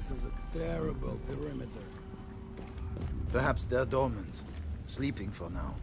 This is a terrible perimeter. Perhaps they're dormant, sleeping for now.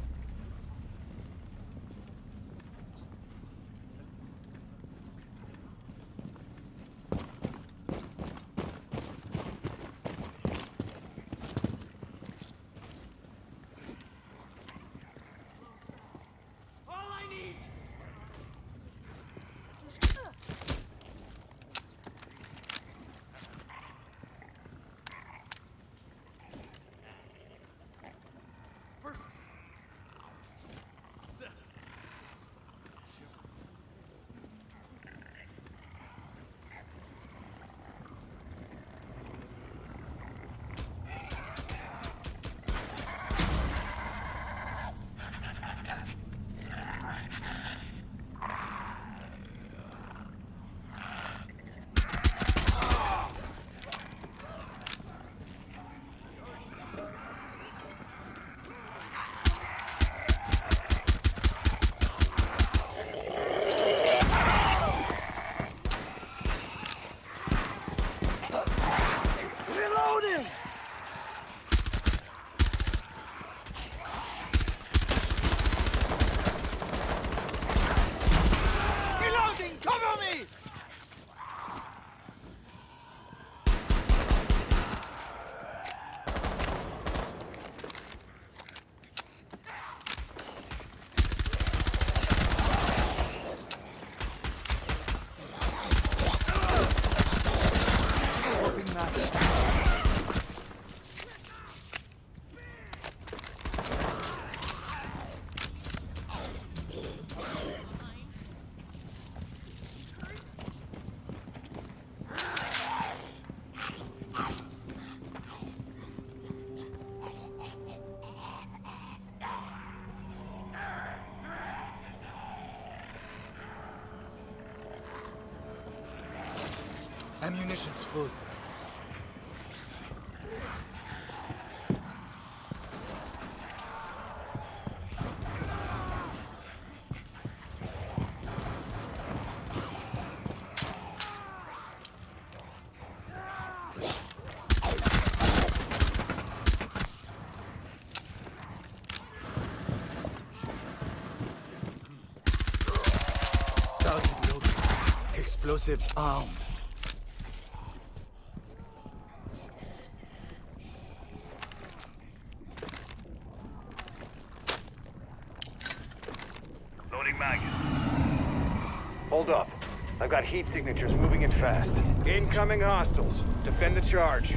Ammunition's full. Explosives armed. Hold up. I've got heat signatures moving in fast. Incoming hostiles. Defend the charge.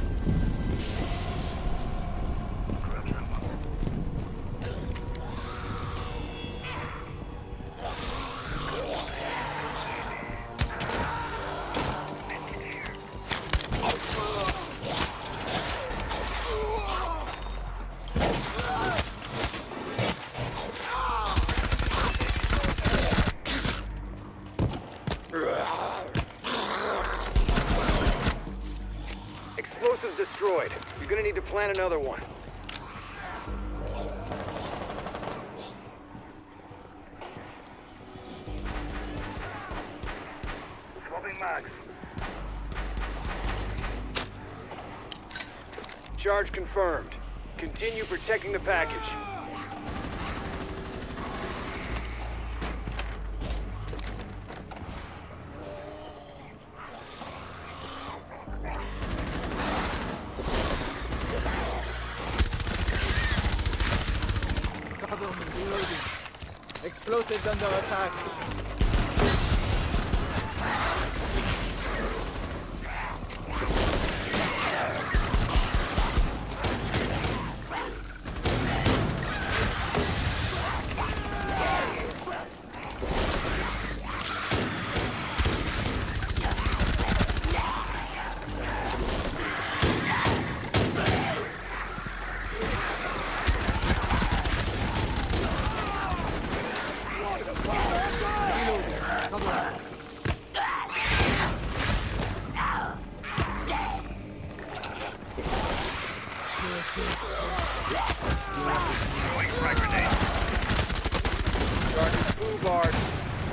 Gonna need to plant another one. Swapping mags. Charge confirmed. Continue protecting the package. Me, reloading. Explosives under attack.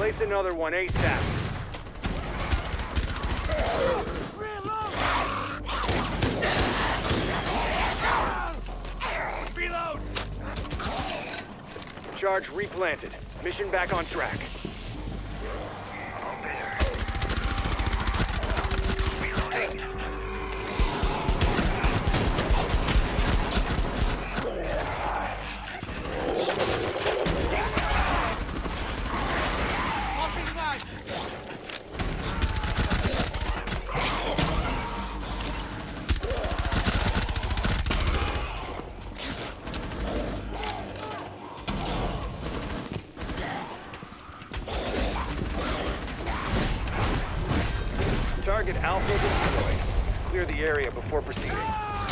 Place another one ASAP. Reload! Reload! Charge replanted. Mission back on track. the area before proceeding.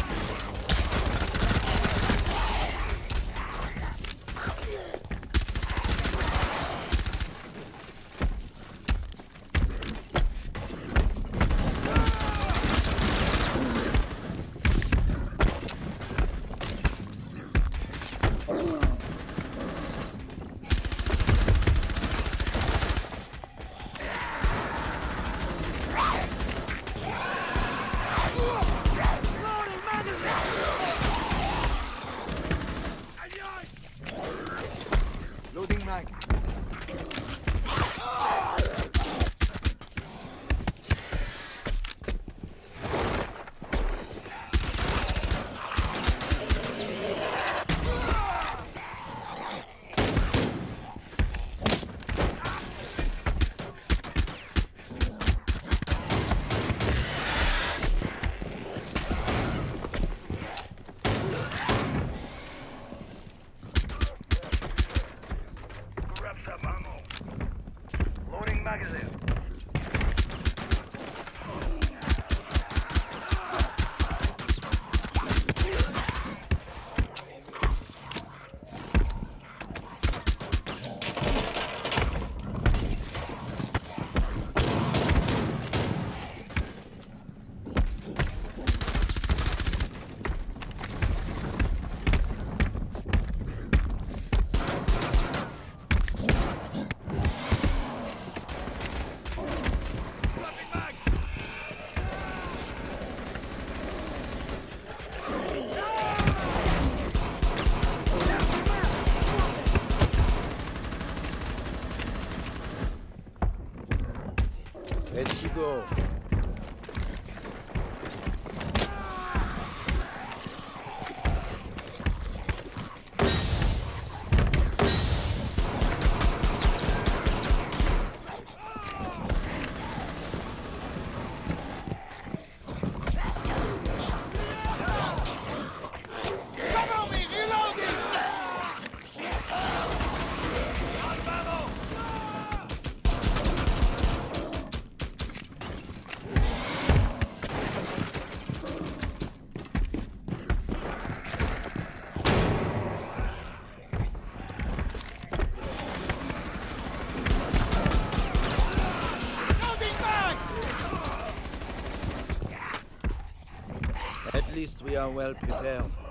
we are well prepared.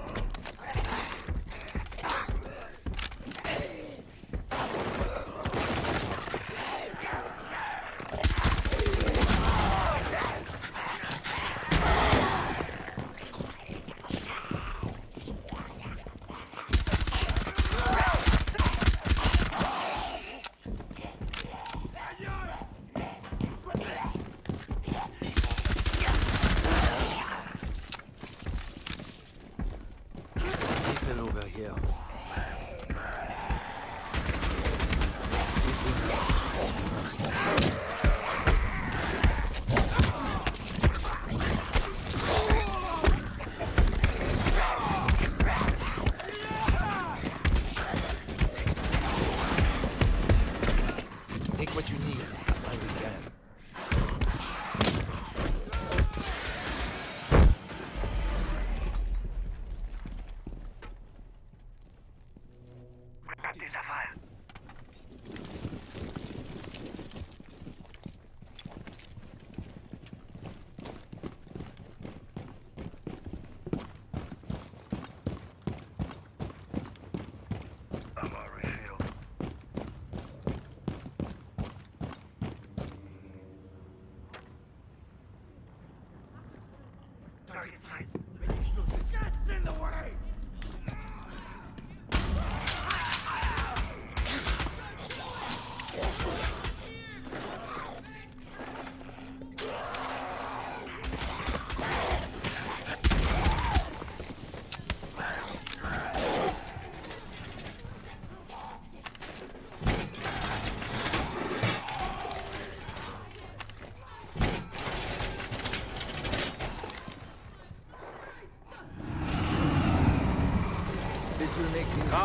target signed. Ready explosives. That's in the way!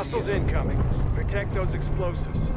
Hostiles incoming. Protect those explosives.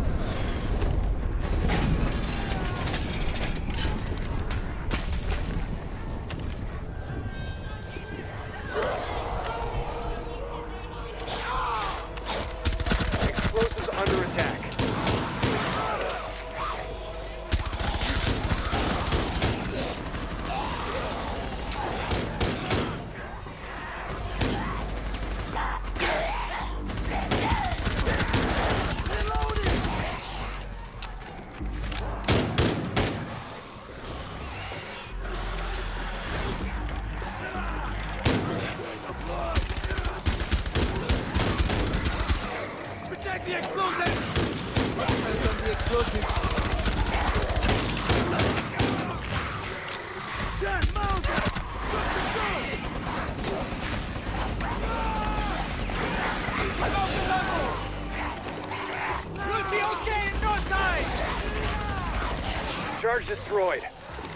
Charge destroyed.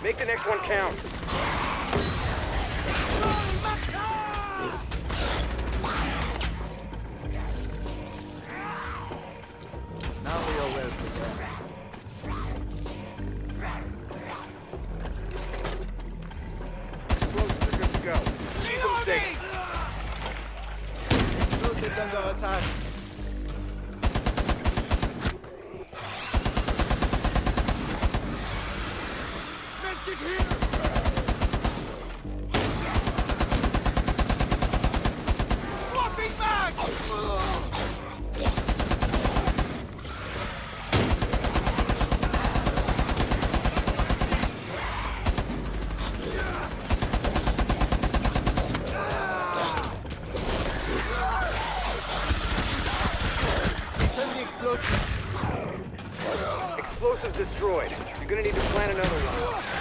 Make the next one count. destroyed. You're gonna need to plant another one.